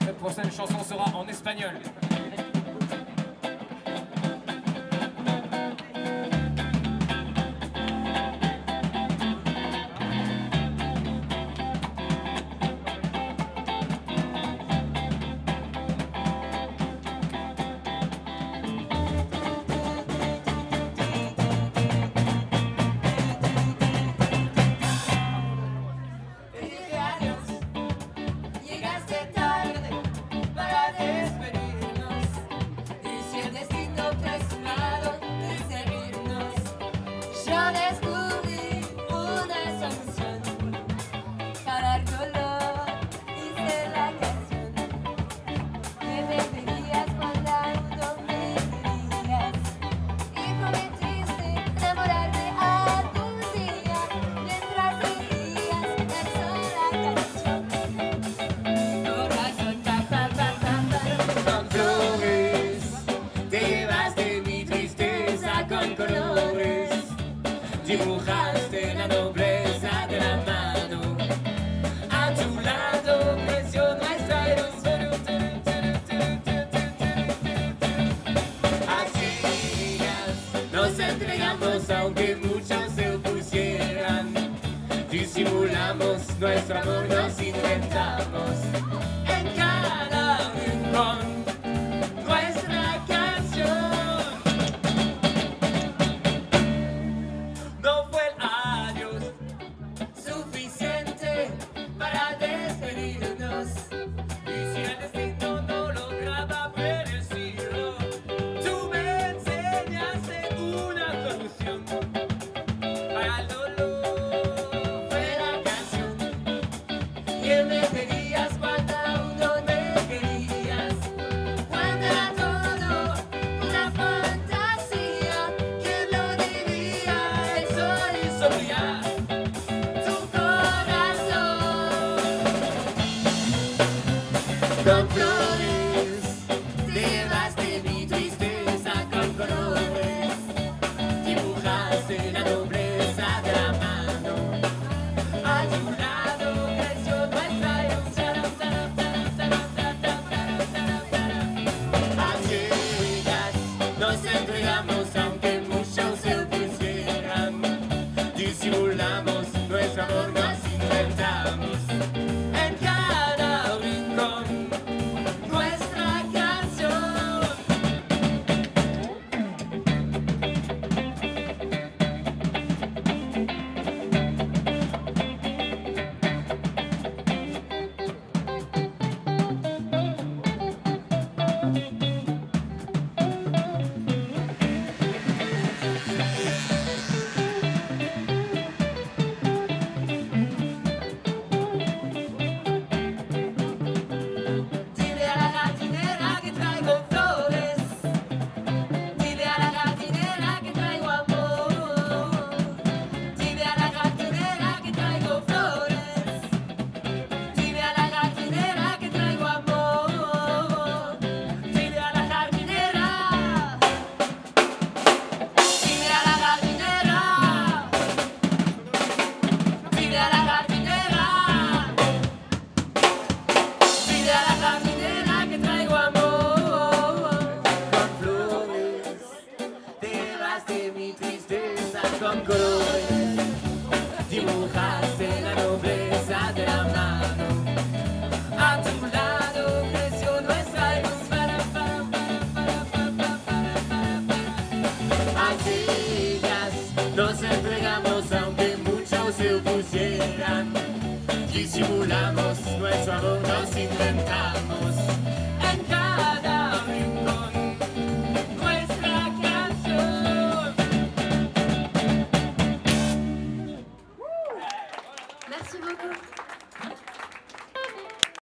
Cette prochaine chanson sera en espagnol. entregamos aunque muchos se opusieran. Disimulamos nuestro amor, nos intentamos. Don't nos. Disimulamos nuestro amor, nos inventamos.